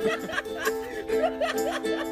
Ha ha ha ha!